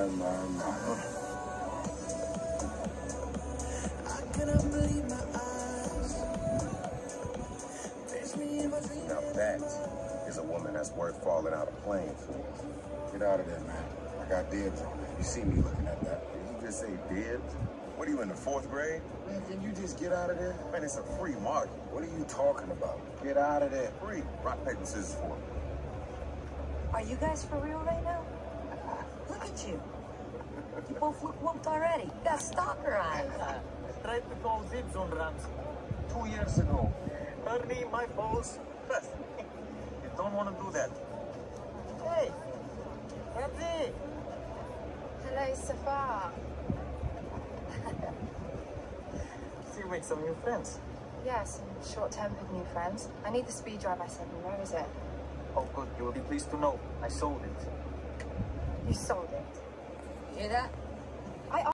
Now that is a woman that's worth falling out of plane for. Get out of there, man. I got dibs on it. You see me looking at that. Did you just say dibs? What are you in the fourth grade? Man, can you just get out of there? Man, it's a free market. What are you talking about? Get out of there. Free. Rock, paper, scissors for me. Are you guys for real right now? Look at you. You both look whooped already. Got stalker eyes. I tried to call dibs on Ramsey two years ago. Ernie, my balls. you don't want to do that. Hey, Ramsey. Hello, Safar. See, you make some new friends. Yeah, some short-tempered new friends. I need the speed drive I sent you. Where is it? Oh, good. You will be pleased to know I sold it. You sold it. You hear that?